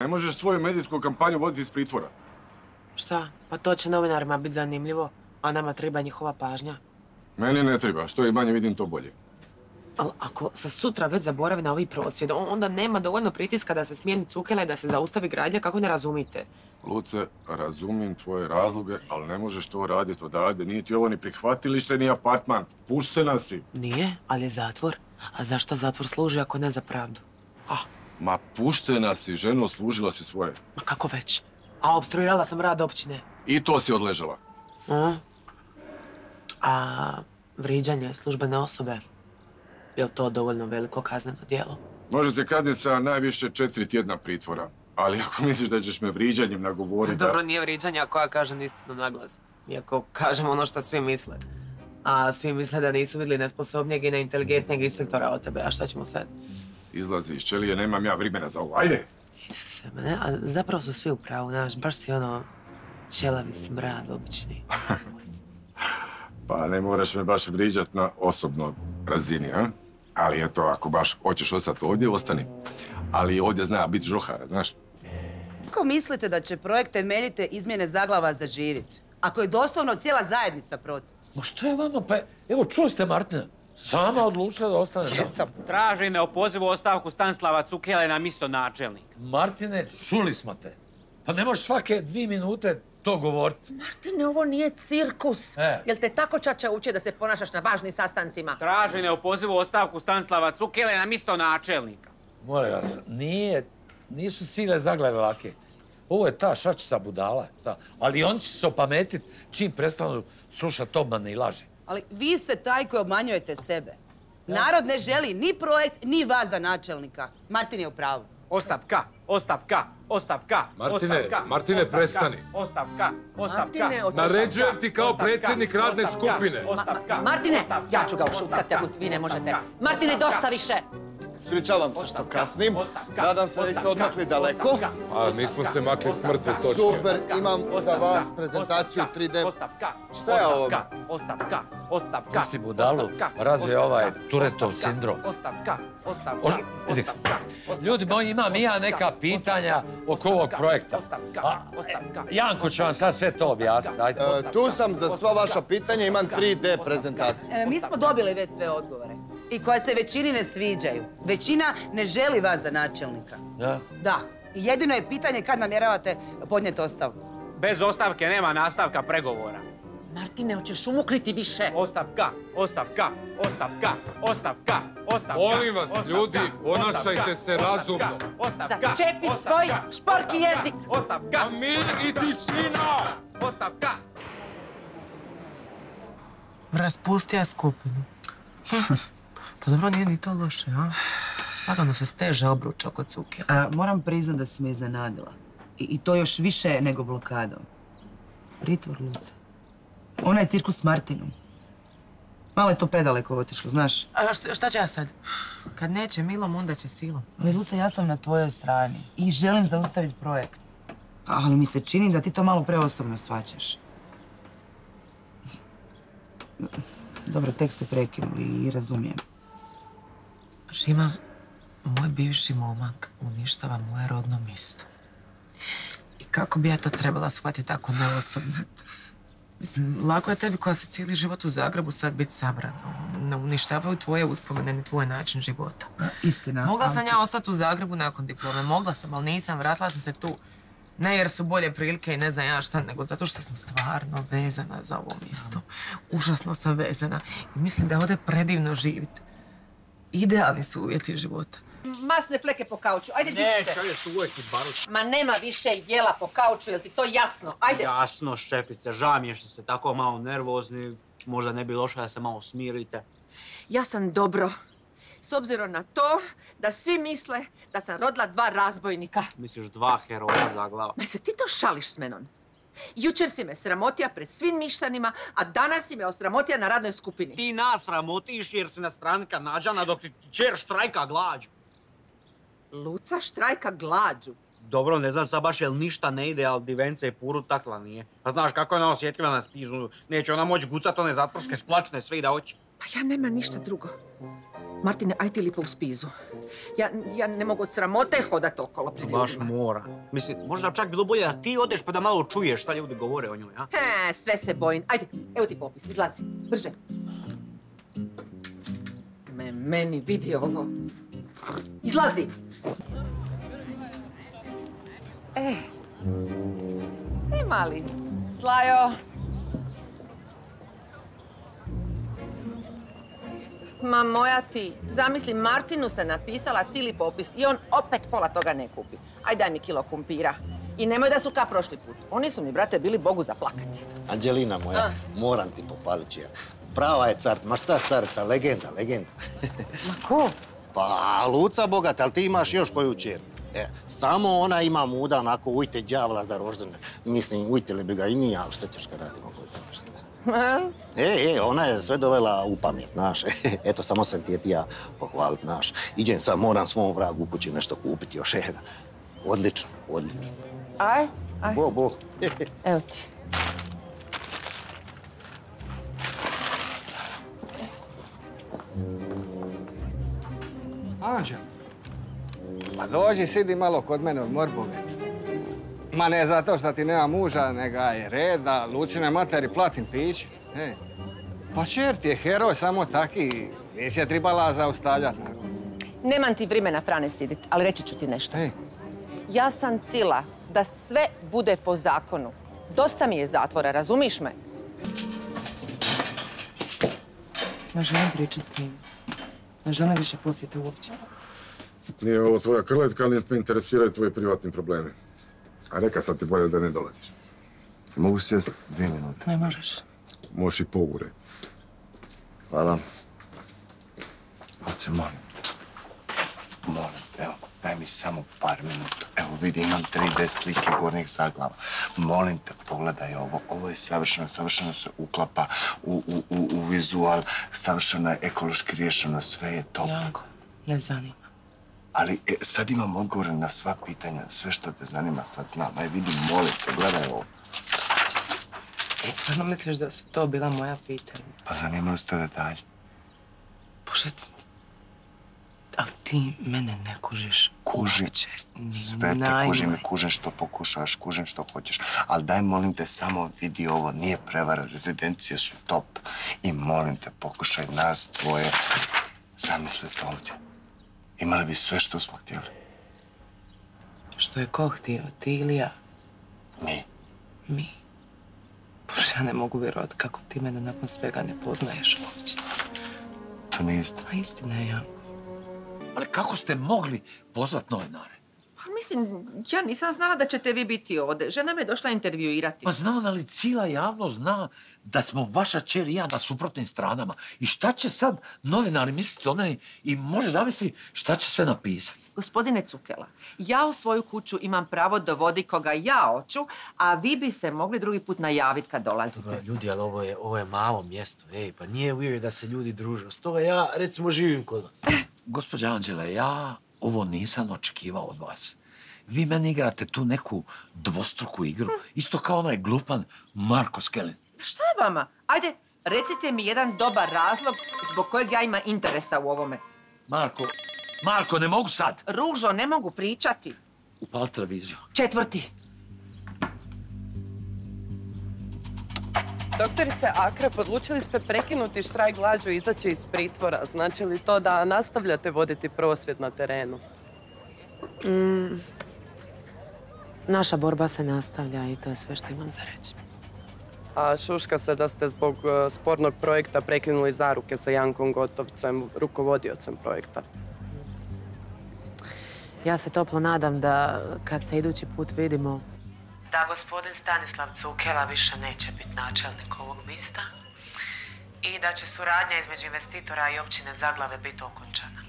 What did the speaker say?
Ne možeš svoju medijsku kampanju voditi iz pritvora. Šta? Pa to će novinarima biti zanimljivo, a nama treba njihova pažnja. Meni ne treba, što i manje vidim to bolje. Ali ako se sutra već zaboravi na ovi prosvjed, on- onda nema dovoljno pritiska da se smijeni cukela i da se zaustavi gradnja, kako ne razumite? Luce, razumijem tvoje razloge, ali ne možeš to raditi odavde. Nije ti ovo ni prihvatilište, ni apartman. Puštena si. Nije, ali je zatvor. A zašto zatvor služi ako ne za pravdu? A, Ma puštena si, ženo, služila si svoje. ma kako već? A obstruirala sam rad općine. I to si odležala. A? A vriđanje službene osobe? Je li to dovoljno veliko kazneno djelo? Može se kazniti sa najviše četiri tjedna pritvora. Ali ako misliš da ćeš me vriđanjem nagovoriti da... Dobro, nije vriđanje ako ja kažem istinu na glas. Iako kažem ono što svi misle. A svi misle da nisu vidjeli nesposobnijeg i neinteligentnijeg inspektora od tebe. A šta ćemo sad? Izlazi iz čelije, nemam ja vremena za ovo. Ajde! Isuse, ma ne, a zapravo su svi u pravu, znaš, baš si ono ćelavi smrad obični. Pa ne moraš me baš vriđat na osobnoj razini, a? Ali eto, ako baš hoćeš ostati ovdje, ostani. Ali ovdje zna biti žohara, znaš? Kako mislite da će projekt temeljite izmjene zaglava zaživit? Ako je doslovno cijela zajednica protiv. Ma što je vama? Pa evo, čuli ste Martina. Sama odlučila da ostane tamo. Jesam. Traži neopozivu ostavku Stanislava Cukele na misto načelnika. Martine, čuli smo te. Pa ne možeš svake dvije minute to govoriti. Martine, ovo nije cirkus. E. Jel te tako čača uče da se ponašaš na važnim sastancima? Traži neopozivu ostavku Stanislava Cukele na misto načelnika. Molim vas, nije, nisu cijele zaglave lake. Ovo je ta šačica budala. Ali oni će se opametit čim prestanu slušati obmane i laži. Ali vi ste taj koji obmanjujete sebe. Narod ne želi ni projekt, ni vas za načelnika. Martin je u pravu. Ostavka, ostavka, ostavka, Martine, ostavka, Martine, ostavka, prestani. Ostavka, ostavka. Martine, Naređujem ti kao Ostavka, predsjednik radne ostavka, skupine. ostavka, Martine, ostavka, ja ću ga ušutkati ako vi ne možete. Martine, dosta više. Ispričavam se što kasnim. Nadam se da ste odmakli daleko. A mi smo se makli s mrtve točke. Super, imam za vas prezentaciju 3D. Ostavka, Šta je ovo? ostavka, Ostavka, ostavka. Pusti budalu, razvije ovaj Turetov sindrom. Ostavka, ostavka, ostavka, Ljudi moji, imam i ja neka pitanja oko ovog projekta. A, ostavka. Janko će vam sad sve to objasniti. E, tu sam za sva vaša pitanja, imam 3D prezentaciju. E, mi smo dobili već sve odgovore. I koje se većini ne sviđaju. Većina ne želi vas za načelnika. Da. I jedino je pitanje kad namjeravate podnijeti ostavku. Bez ostavke nema nastavka pregovora. Martine, hoćeš umukniti više. Ostavka, ostavka, ostavka, ostavka, ostavka. Molim vas, ostavka, ljudi, ponašajte se ostavka, razumno. Ostavka, Začepi ostavka, svoj šporki jezik. Ostavka, A mir i tišina! ostavka. Raspustija skupinu. pa dobro, nije ni to loše, a? Lagano se steže obruč oko cuke. A, moram priznat da si me iznenadila. I, I to još više nego blokadom. Pritvor, Luce. Onaj cirkus s Martinom. Malo je to predaleko otišlo, znaš. A šta, šta će ja sad? Kad neće milom, onda će silom. Ali Luce, ja sam na tvojoj strani i želim zaustaviti projekt. Ali mi se čini da ti to malo preosobno shvaćaš. Dobro, tek ste prekinuli i razumijem. Šima, moj bivši momak uništava moje rodno mjesto. I kako bi ja to trebala shvatiti tako neosobno? Mislim, lako je tebi koja se cijeli život u Zagrebu sad biti sabrana. Ne uništavaju tvoje uspomene ni tvoj način života. Istina. Mogla sam ja ostati u Zagrebu nakon diplome, mogla sam, ali nisam, vratila sam se tu. Ne jer su bolje prilike i ne znam ja šta, nego zato što sam stvarno vezana za ovo mjesto. Užasno sam vezana i mislim da je ovdje predivno živjeti. Idealni su uvjeti života. Masne fleke po kauču. Ajde, diši se. čuješ uvijek i baruć. Ma nema više jela po kauču, jel ti to jasno? Ajde. Jasno, šefice, žao mi je što ste tako malo nervozni. Možda ne bi loše da se malo smirite. Ja sam dobro. S obzirom na to da svi misle da sam rodila dva razbojnika. Misliš dva heroja za glava. Ma se ti to šališ s menom? Jučer si me sramotija pred svim mištanima, a danas si me osramotija na radnoj skupini. Ti nas sramotiš jer si na stranka nađana dok ti čer štrajka glađu. Luca štrajka glađu. Dobro, ne znam sad baš jel ništa ne ide, ali divence i puru takla nije. A znaš kako je ona osjetljiva na spizu, neće ona moći gucat one zatvorske splačne sve i da hoće. Pa ja nema ništa drugo. Martine, aj ti lipo u spizu. Ja, ja ne mogu od sramote hodat okolo pred Baš ljudima. mora. Mislim, možda čak bilo bolje da ti odeš pa da malo čuješ šta ljudi govore o njoj, a? He, sve se bojim. Ajde, evo ti popis, izlazi. Brže. Me, meni vidi ovo. Izlazi! E, e mali. Zlajo. Ma moja ti, zamisli Martinu se napisala cijeli popis i on opet pola toga ne kupi. Aj daj mi kilo kumpira. I nemoj da su ka prošli put. Oni su mi, brate, bili Bogu za plakati. Anđelina moja, moram ti pohvaliti ja. Prava je carica, ma šta carica, legenda, legenda. Ma ko? Pa, Luca bogata, ali ti imaš još koju čer. E, samo ona ima muda, onako ujte đavla za roždane. Mislim, ujtili bi ga i mi, ali šta ćeš ga radimo? E, e, ona je sve dovela u pamet, znaš. Eto, samo sam ti ja pohvalit, znaš. Iđem sad, moram svom vragu u kući nešto kupiti još jedan. Odlično, odlično. Aj, aj. Bo, bo. Evo ti. Anđel. Pa dođi, sidi malo kod mene od Morboga. Ma ne zato što ti nema muža, nego je red da Lucine materi platim piće. E. Pa čer ti je heroj samo taki, nisi je trebala zaustavljati nakon. Nemam ti vremena, Frane, sidit, ali reći ću ti nešto. Ej, Ja sam tila da sve bude po zakonu. Dosta mi je zatvora, razumiš me? Ne želim pričat s njim. Ne želim više posjete uopće. Nije ovo tvoja krletka, ali me interesiraju tvoji privatni problemi. A neka sad ti bolje da ne dolaziš. Mogu sjest dvije minute. Ne možeš. Možeš i po ure. Hvala. Oce, molim te. Molim te, evo, daj mi samo par minuta. Evo vidi, imam 3D slike gornjih zaglava. Molim te, pogledaj ovo. Ovo je savršeno, savršeno se uklapa u, u, u, u vizual. Savršeno je ekološki riješeno, sve je top. Janko, ne zanima. Ali e, sad imam odgovore na sva pitanja, sve što te zanima sad znam. Aj vidi, molim te, gledaj ovo. Ti stvarno misliš da su to bila moja pitanja? Pa zanimali ste detalji. Bože, c- ali ti mene ne kužiš. Kuži, uopće, ni sve te kužim i kužim što pokušavaš, kužim što hoćeš. Ali daj, molim te, samo vidi ovo, nije prevara, rezidencije su top. I molim te, pokušaj nas dvoje zamisliti ovdje. Imali bi sve što smo htjeli. Što je ko htio, ti ili ja? Mi. Mi. Bože, ja ne mogu vjerovat kako ti mene nakon svega ne poznaješ uopće. To nije istina. A istina je, Janko. Ali kako ste mogli pozvat novinare? Pa mislim, ja nisam znala da ćete vi biti ovdje. Žena me došla intervjuirati. Pa znam, ali cijela javnost zna da smo vaša čer i ja na suprotnim stranama. I šta će sad novinari misliti o meni i može zamisliti šta će sve napisati. Gospodine Cukela, ja u svoju kuću imam pravo dovodi koga ja hoću, a vi bi se mogli drugi put najaviti kad dolazite. Pa, ljudi, ali ovo je, ovo je malo mjesto, ej, pa nije weird da se ljudi druže. Stoga ja, recimo, živim kod vas. Gospođa Anđela, ja ovo nisam očekivao od vas. Vi meni igrate tu neku dvostruku igru, isto kao onaj glupan Marko Skelin. Šta je vama? Ajde, recite mi jedan dobar razlog zbog kojeg ja ima interesa u ovome. Marko, Marko, ne mogu sad. Ružo, ne mogu pričati. Upali televiziju. Četvrti. Doktorice Akrep, odlučili ste prekinuti štrajk glađu i izaći iz pritvora. Znači li to da nastavljate voditi prosvjed na terenu? Naša borba se nastavlja i to je sve što imam za reći. A šuška se da ste zbog e, spornog projekta prekinuli zaruke sa Jankom Gotovcem, rukovodiocem projekta. Ja se toplo nadam da kad se idući put vidimo... Da gospodin Stanislav Cukela više neće biti načelnik ovog mista i da će suradnja između investitora i općine Zaglave biti okončana.